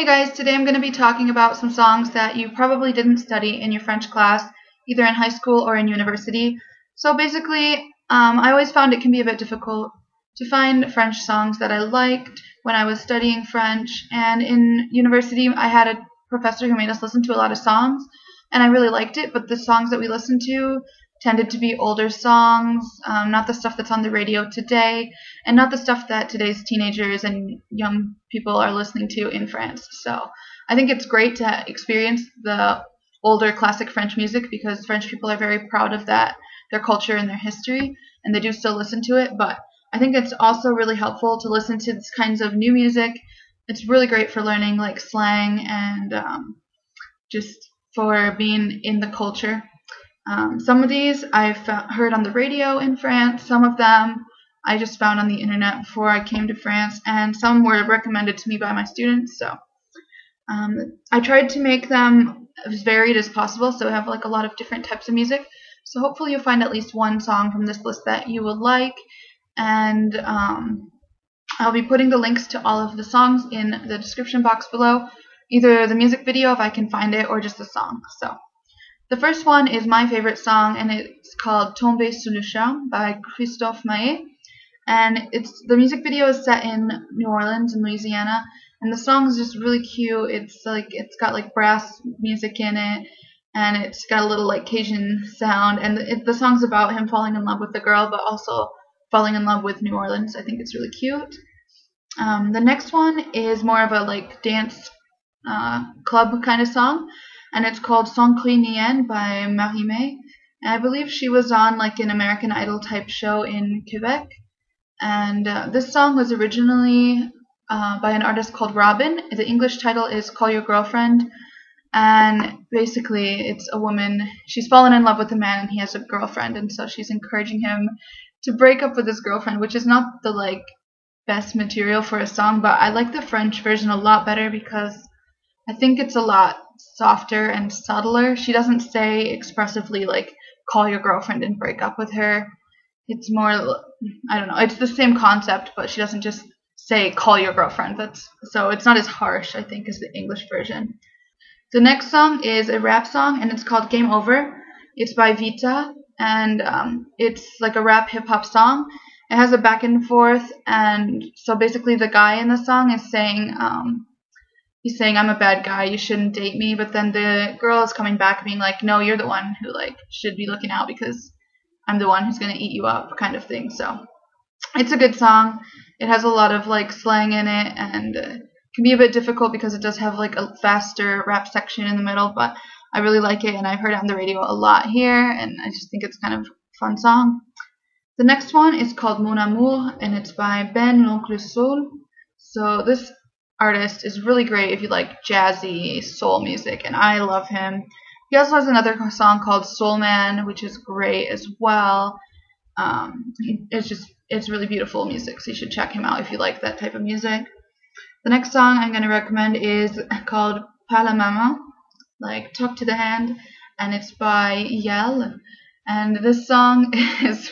Hey guys, today I'm going to be talking about some songs that you probably didn't study in your French class, either in high school or in university. So basically, um, I always found it can be a bit difficult to find French songs that I liked when I was studying French. And in university, I had a professor who made us listen to a lot of songs, and I really liked it, but the songs that we listened to tended to be older songs, um, not the stuff that's on the radio today, and not the stuff that today's teenagers and young people are listening to in France. So I think it's great to experience the older classic French music because French people are very proud of that, their culture and their history, and they do still listen to it. But I think it's also really helpful to listen to these kinds of new music. It's really great for learning like slang and um, just for being in the culture. Um, some of these I've heard on the radio in France, some of them I just found on the internet before I came to France, and some were recommended to me by my students. So um, I tried to make them as varied as possible, so I have like a lot of different types of music. So hopefully you'll find at least one song from this list that you will like, and um, I'll be putting the links to all of the songs in the description box below, either the music video if I can find it, or just the song. So. The first one is my favorite song, and it's called Tombé sous le by Christophe Maé. And it's the music video is set in New Orleans in Louisiana, and the song is just really cute. It's like it's got like brass music in it, and it's got a little like Cajun sound. And it, the song's about him falling in love with the girl, but also falling in love with New Orleans. I think it's really cute. Um, the next one is more of a like dance uh, club kind of song and it's called Sans cri ni haine by Marie Mai. And I believe she was on like an American Idol type show in Quebec. And uh, this song was originally uh, by an artist called Robyn. The English title is Call Your Girlfriend. And basically, it's a woman, she's fallen in love with a man and he has a girlfriend. And so she's encouraging him to break up with his girlfriend, which is not the like best material for a song, but I like the French version a lot better because I think it's a lot softer and subtler. She doesn't say expressively like call your girlfriend and break up with her. It's more I don't know. It's the same concept, but she doesn't just say call your girlfriend. That's so it's not as harsh I think as the English version. The next song is a rap song and it's called Game Over. It's by Vitaa and um, it's like a rap hip hop song. It has a back and forth and so basically the guy in the song is saying um, he's saying I'm a bad guy, you shouldn't date me, but then the girl is coming back being like, no, you're the one who like should be looking out because I'm the one who's gonna eat you up, kind of thing. So it's a good song. It has a lot of like slang in it and uh, can be a bit difficult because it does have like a faster rap section in the middle, but I really like it and I've heard it on the radio a lot here and I just think it's kind of fun song. The next one is called Mon Amour and it's by Ben L'Oncle Soul. So this artist is really great if you like jazzy soul music, and I love him. He also has another song called Soul Man, which is great as well. Um, it's just it's really beautiful music, so you should check him out if you like that type of music. The next song I'm going to recommend is called Parle à ma main, like Talk to the Hand, and it's by Yelle. And this song is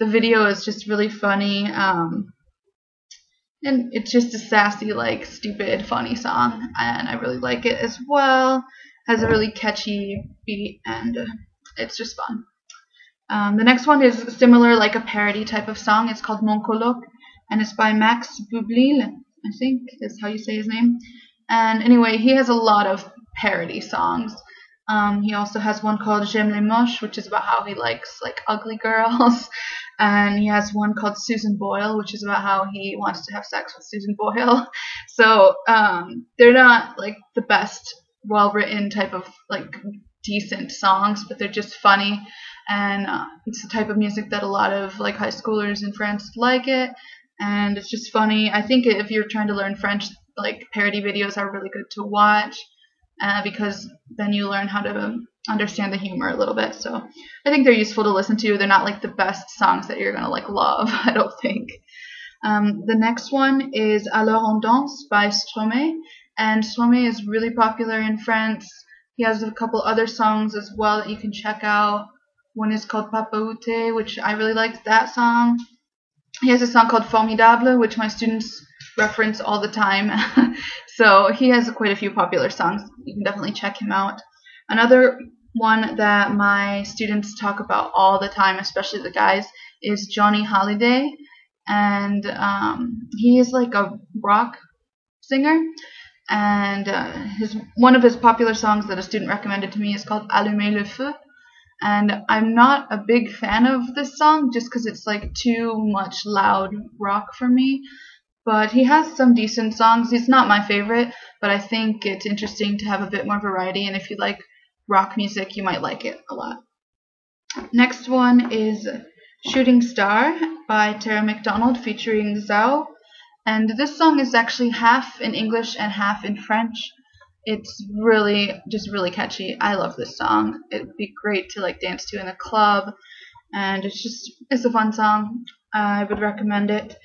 the video is just really funny. Um, and it's just a sassy, like stupid, funny song, and I really like it as well. Has a really catchy beat, and it's just fun. Um, the next one is similar, like a parody type of song. It's called Mon Coloc, and it's by Max Boublil. I think is how you say his name. And anyway, he has a lot of parody songs. Um, he also has one called J'aime les moches, which is about how he likes like ugly girls. And he has one called Susan Boyle, which is about how he wants to have sex with Susan Boyle. So um, they're not like the best, well written type of like decent songs, but they're just funny, and uh, it's the type of music that a lot of like high schoolers in France like it, and it's just funny. I think if you're trying to learn French, like parody videos are really good to watch. Uh, because then you learn how to understand the humor a little bit. So I think they're useful to listen to. They're not like the best songs that you're gonna like love. I don't think. Um, the next one is Alors on danse by Stromae, and Stromae is really popular in France. He has a couple other songs as well that you can check out. One is called Papaoutai, which I really liked that song. He has a song called Formidable, which my students reference all the time. so he has quite a few popular songs. You can definitely check him out. Another one that my students talk about all the time, especially the guys, is Johnny Hallyday, and um, he is like a rock singer. And uh, his one of his popular songs that a student recommended to me is called Allumer le feu. And I'm not a big fan of this song just because it's like too much loud rock for me. But he has some decent songs. He's not my favorite, but I think it's interesting to have a bit more variety. And if you like rock music, you might like it a lot. Next one is Shooting Star by Tara McDonald featuring Zaho. And this song is actually half in English and half in French. It's really, just really catchy. I love this song. It'd be great to like dance to in a club. And it's just, it's a fun song. I would recommend it.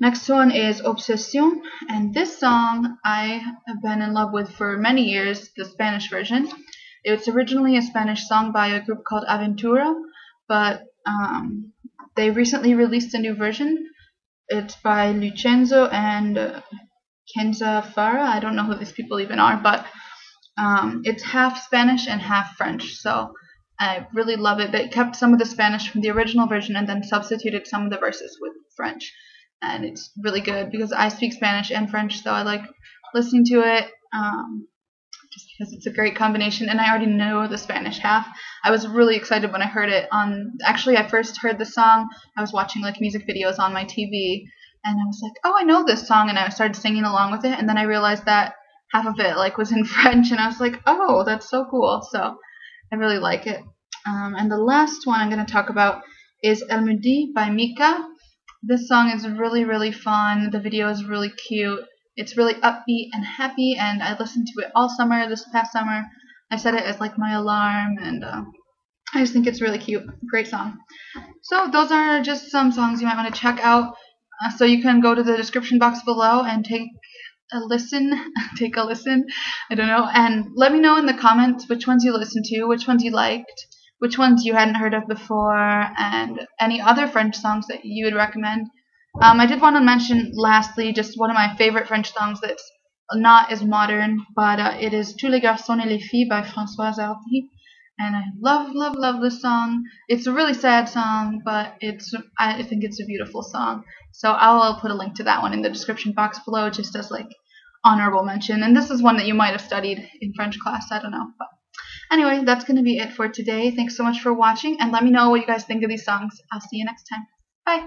Next one is Obsession, and this song I have been in love with for many years, the Spanish version. It's originally a Spanish song by a group called Aventura, but um, they recently released a new version. It's by Lucenzo and uh, Kenza Farah. I don't know who these people even are, but um, it's half Spanish and half French. So I really love it. They kept some of the Spanish from the original version and then substituted some of the verses with French. And it's really good because I speak Spanish and French, so I like listening to it. Um, just because it's a great combination and I already know the Spanish half. I was really excited when I heard it on actually I first heard the song I was watching like music videos on my TV and I was like, "Oh, I know this song." And I started singing along with it and then I realized that half of it like was in French and I was like, "Oh, that's so cool." So I really like it. Um, and the last one I'm going to talk about is Elle me dit by Mika. This song is really really fun. The video is really cute it's really upbeat and happy, and I listened to it all summer this past summer. I set it as like my alarm, and uh, I just think it's really cute. Great song. So those are just some songs you might want to check out. Uh, so you can go to the description box below and take a listen, take a listen. I don't know, and let me know in the comments which ones you listened to, which ones you liked, which ones you hadn't heard of before, and any other French songs that you would recommend. Um, I did want to mention, lastly, just one of my favorite French songs that's not as modern, but uh, it is Tous les garçons et les filles by Françoise Hardy. And I love, love, love this song. It's a really sad song, but it's I think it's a beautiful song. So I'll put a link to that one in the description box below, just as like honorable mention. And this is one that you might have studied in French class. I don't know, but anyway, that's going to be it for today. Thanks so much for watching, and let me know what you guys think of these songs. I'll see you next time. Bye.